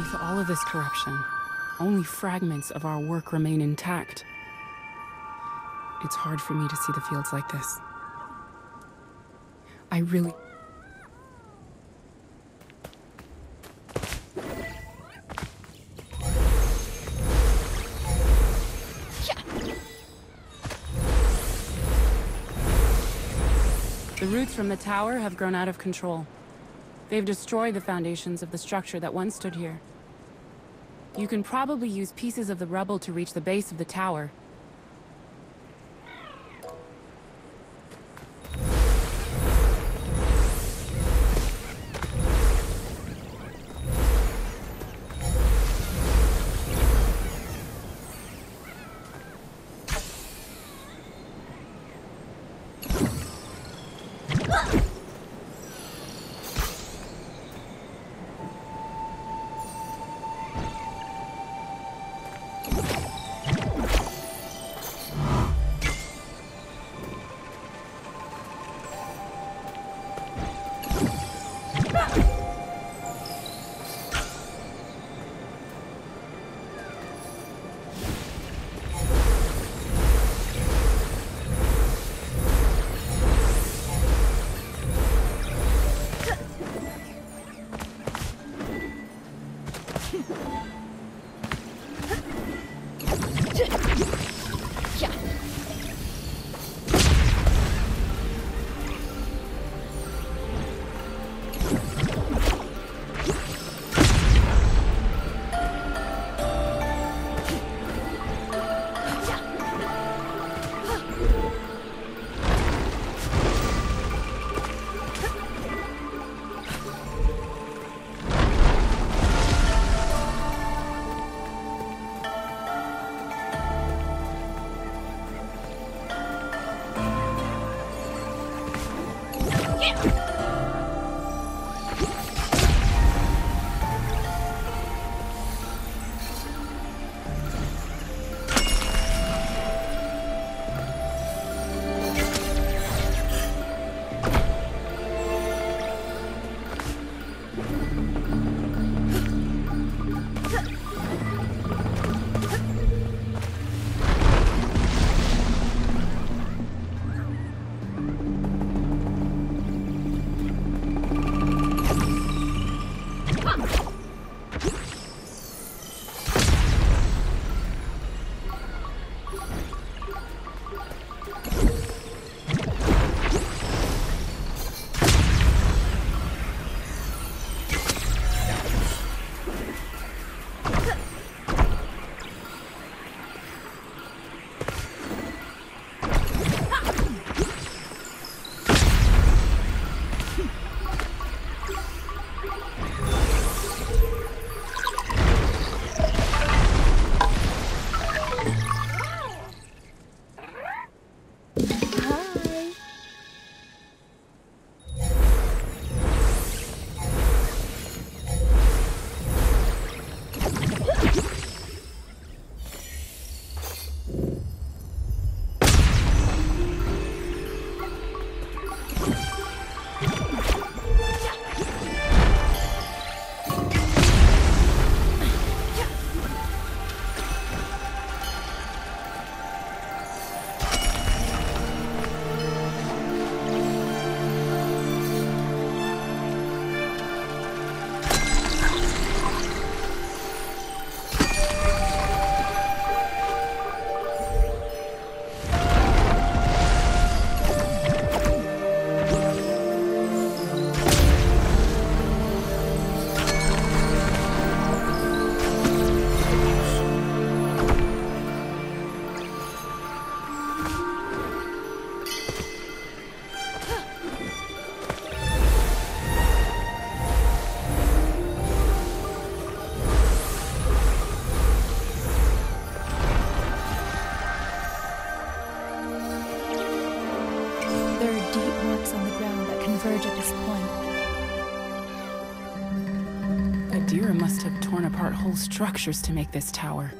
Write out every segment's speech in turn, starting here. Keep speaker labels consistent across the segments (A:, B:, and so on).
A: Beneath all of this corruption, only fragments of our work remain intact. It's hard for me to see the fields like this. I really... The roots from the tower have grown out of control. They've destroyed the foundations of the structure that once stood here. You can probably use pieces of the rubble to reach the base of the tower.
B: There
A: whole structures to make this tower.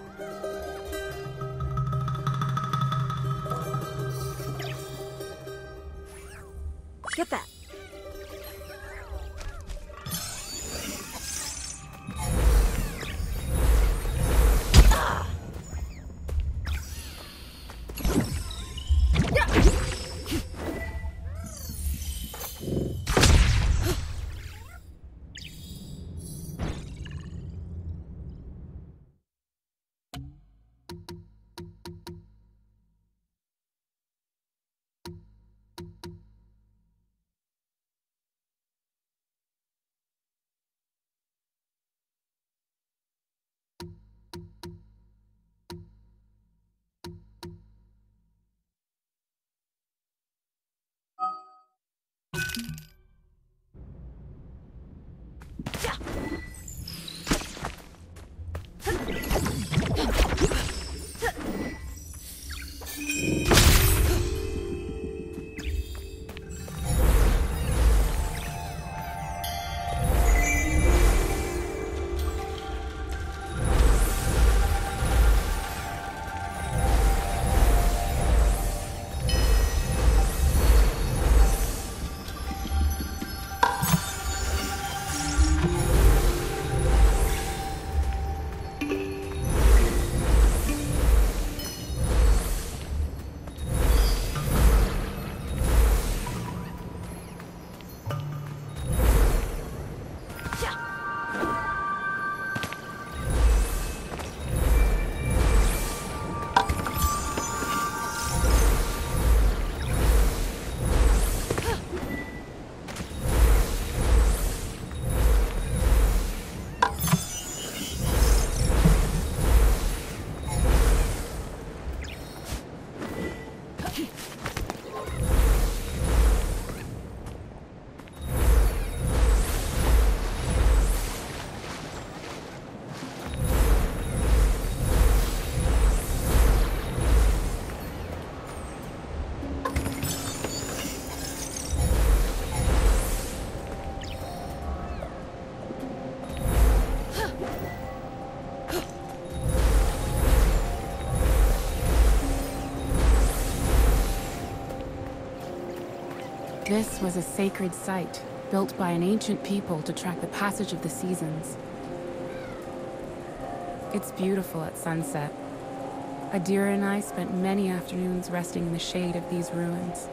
A: This was a sacred site, built by an ancient people to track the passage of the seasons. It's beautiful at sunset. Adira and I spent many afternoons resting in the shade of these ruins.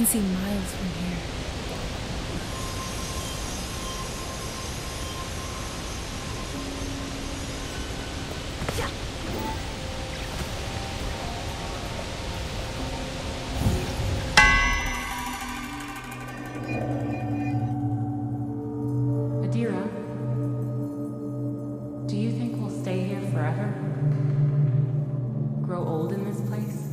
B: Can see miles from here.
A: Adira, do you think we'll stay here forever? Grow old in this place?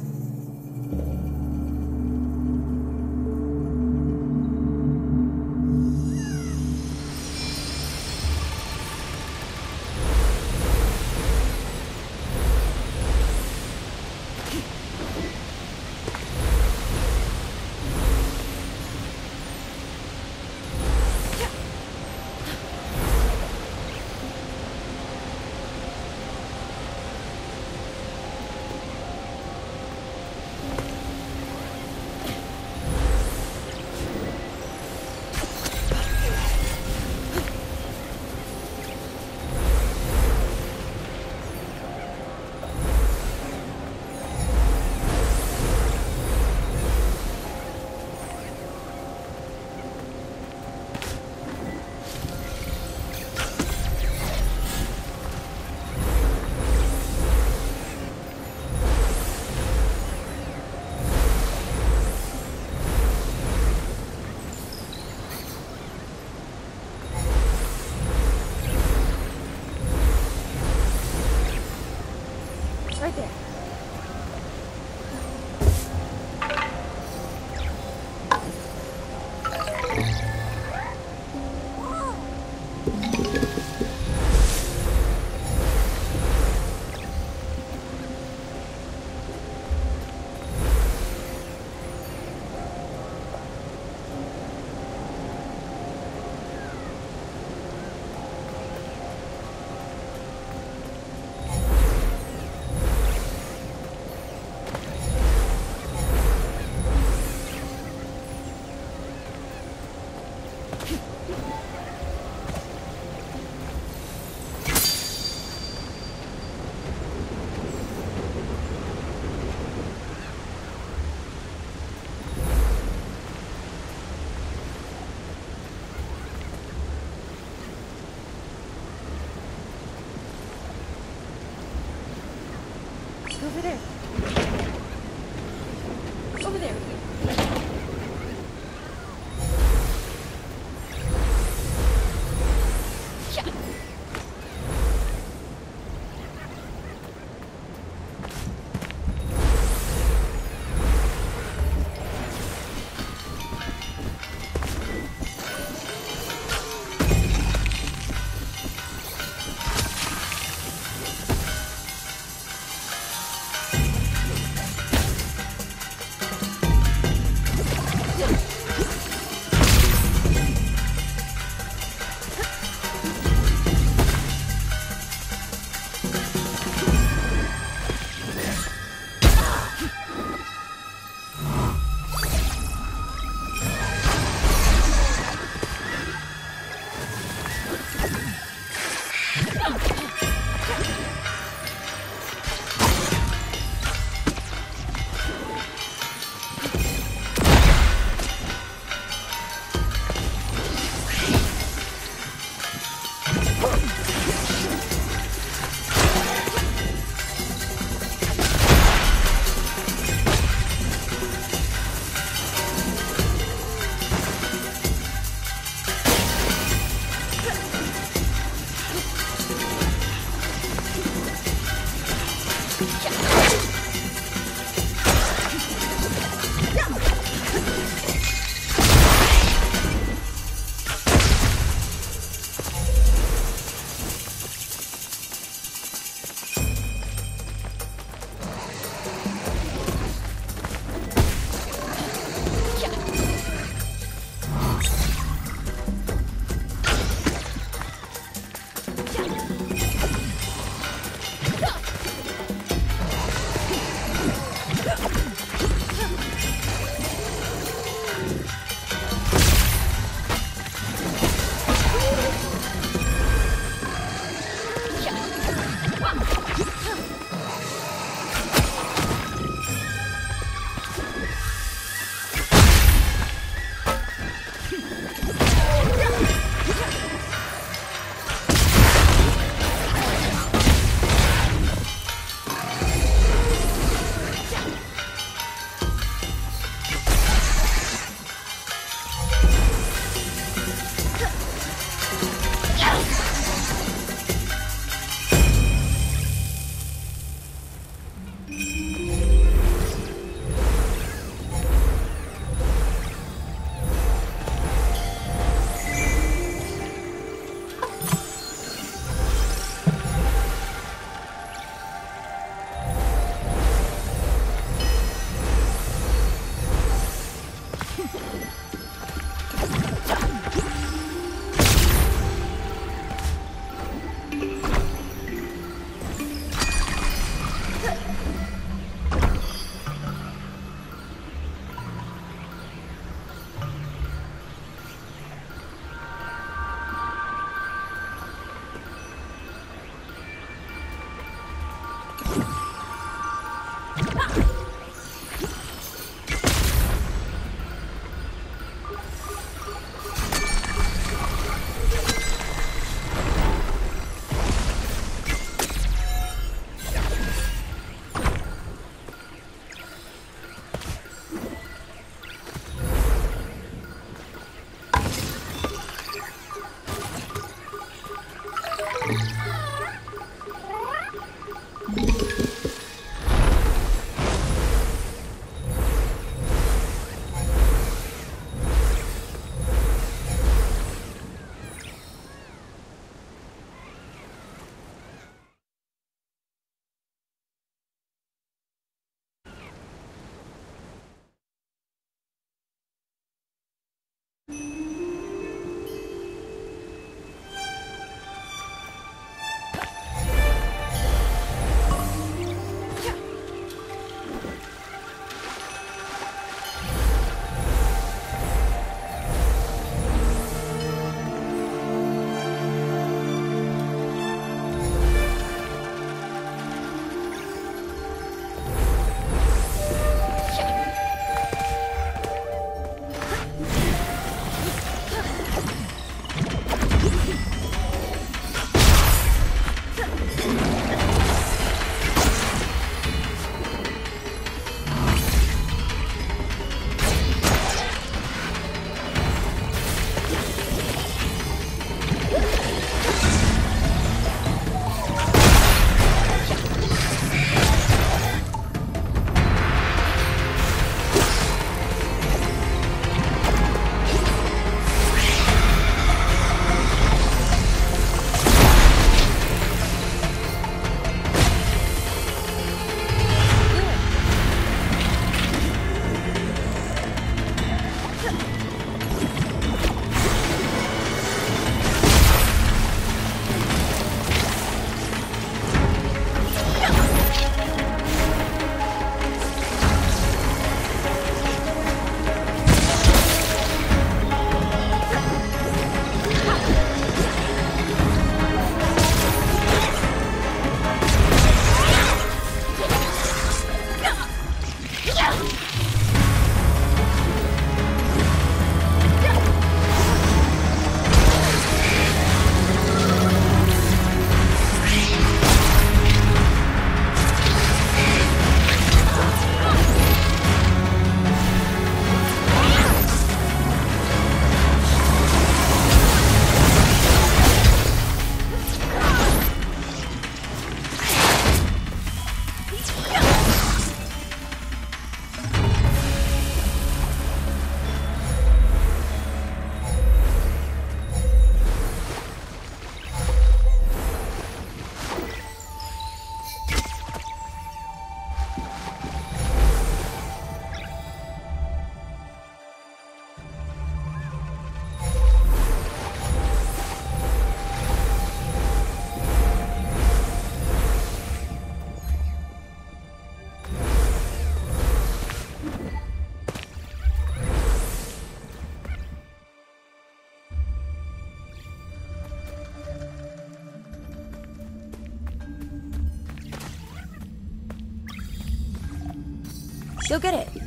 B: Go get it.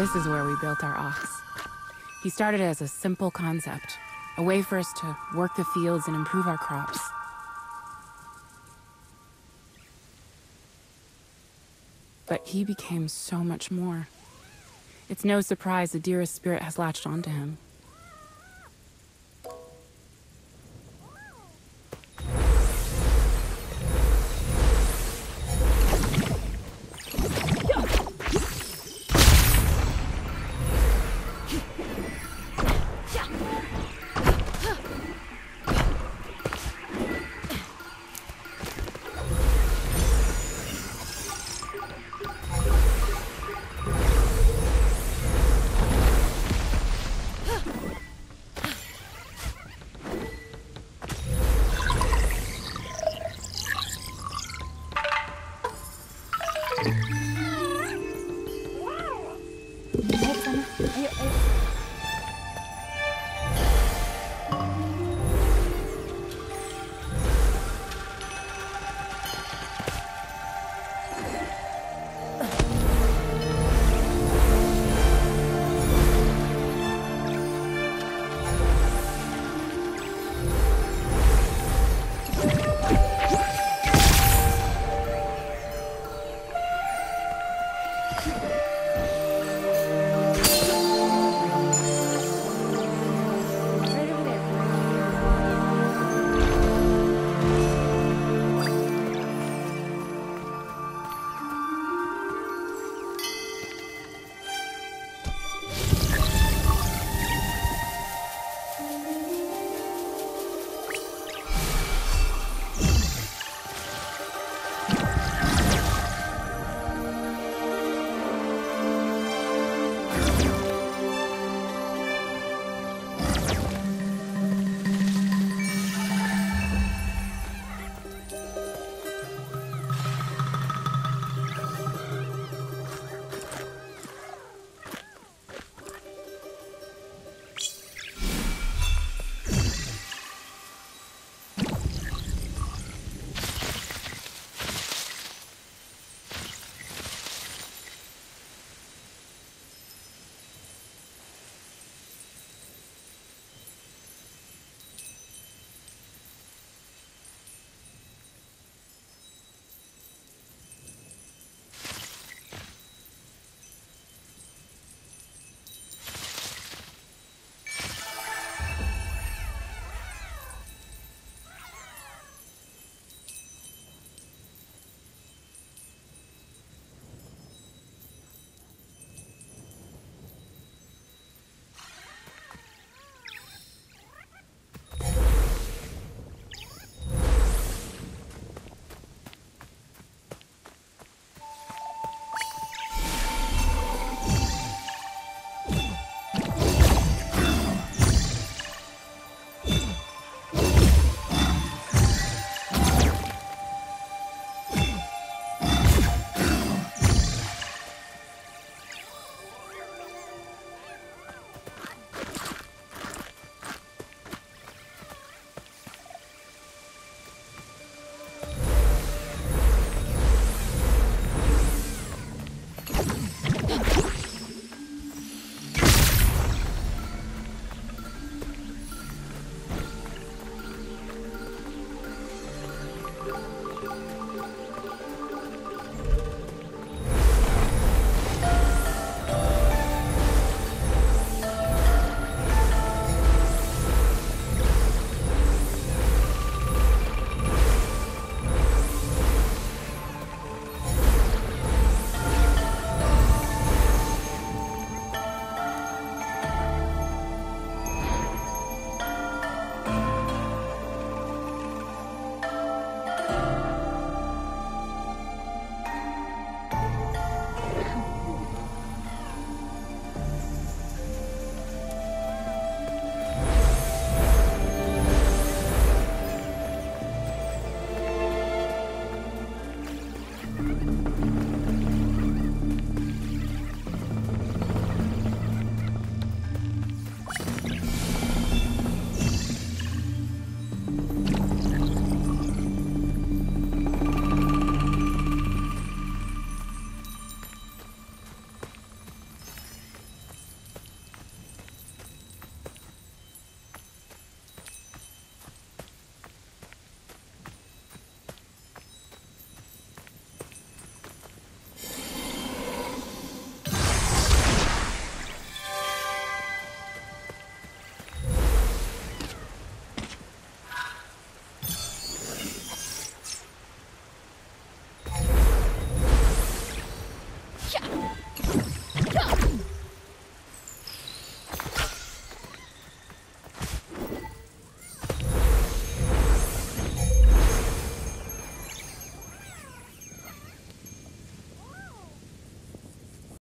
A: This is where we built our ox. He started as a simple concept, a way for us to work the fields and improve our crops. But he became so much more. It's no surprise the dearest spirit has latched onto him.